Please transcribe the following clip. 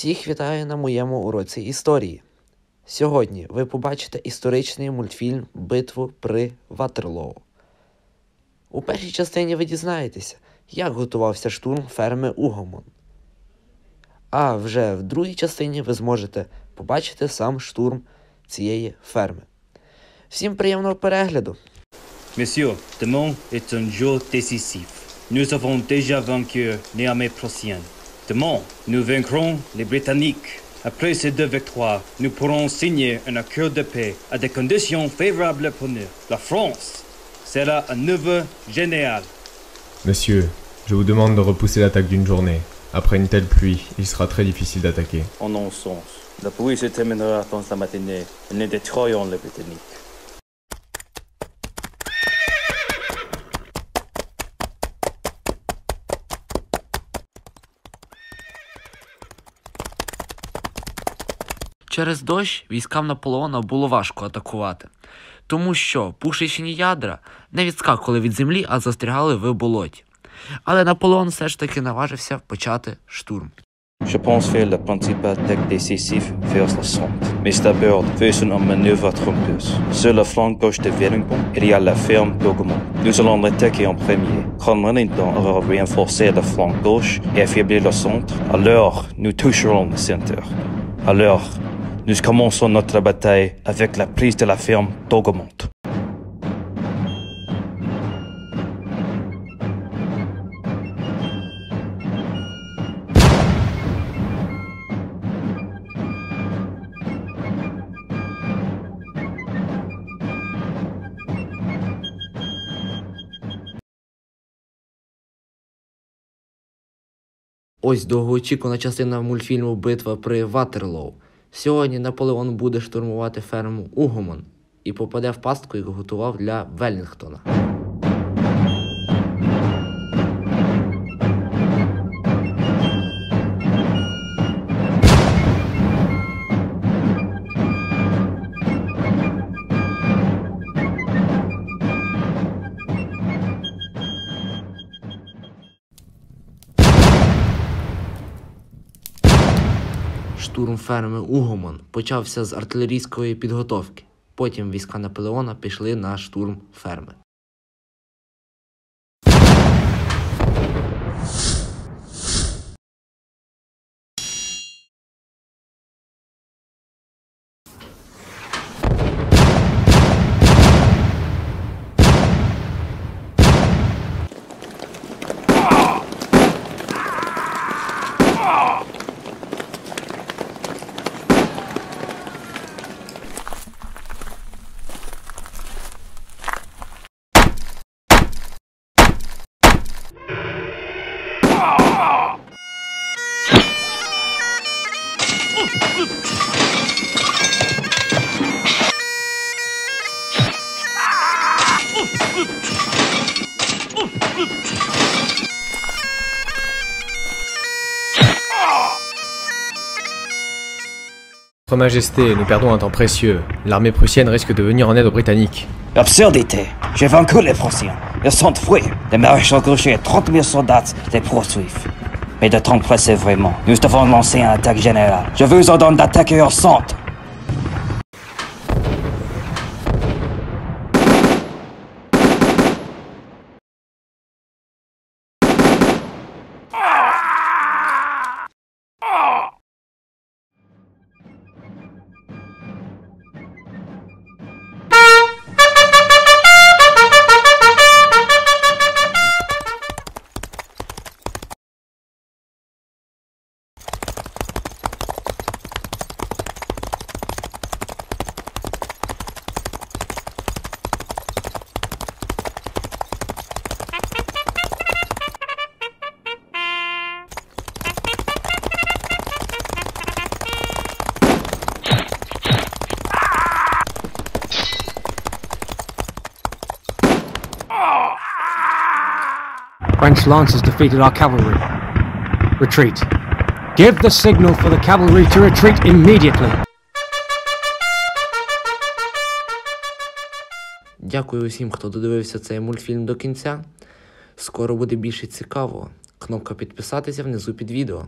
Всіх вітаю на моєму уроці історії. Сьогодні ви побачите історичний мультфільм Битву при Ватерлоу. У першій частині ви дізнаєтеся, як готувався штурм ферми Угомон. А вже в другій частині ви зможете побачити сам штурм цієї ферми. Всім приємного перегляду! Messieurs, demain est un jour décisif. Nous avons déjà vaincu l'armée prussienne. Nous vaincrons les Britanniques. Après ces deux victoires, nous pourrons signer un accord de paix à des conditions favorables pour nous. La France sera un nouveau général. Monsieur, je vous demande de repousser l'attaque d'une journée. Après une telle pluie, il sera très difficile d'attaquer. En non-sens, la pluie se terminera dans la matinée et nous détruirons les Britanniques. Через дощ військам Наполеона було важко атакувати, тому що пушечні ядра не відскакували від землі, а застрягали в болоті. Але Наполеон все ж таки наважився почати штурм. Je pense faire la principale attaque décisive vers le centre. Mais d'abord, faisons une manœuvre trompeuse. Sur le flanc gauche de Wellington, il y a la ferme d'Augmont. Nous allons l'attaquer en premier. Quand Wellington aura renforcé le flanc gauche et affaibli le centre, alors nous toucherons le centre. Alors, nous commençons notre bataille avec la prise de la ferme d'Augmont. Ось довгоочікувана частина мультфільму Битва при Ватерлоу. Сьогодні Наполеон буде штурмувати ферму Угомон і попаде в пастку, яку готував для Велінгтона. Штурм ферми Угомон почався з артилерійської підготовки. Потім війська Наполеона пішли на штурм ферми. Votre Majesté, nous perdons un temps précieux. L'armée prussienne risque de venir en aide aux Britanniques. Absurdité J'ai vaincu les Prussiens. Ils sont fuis. Les maréchaux gauchers et 30 000 soldats les poursuivent. Mais de temps pressé vraiment. Nous devons lancer une attaque générale. Je vous ordonne d'attaquer au centre. French lancers defeated our cavalry. Retreat. Give the signal for the cavalry to retreat immediately. Дякую усім, хто додивився цей мультфільм до кінця. Скоро буде більше цікаво. Кнопка підписатися внизу під відео.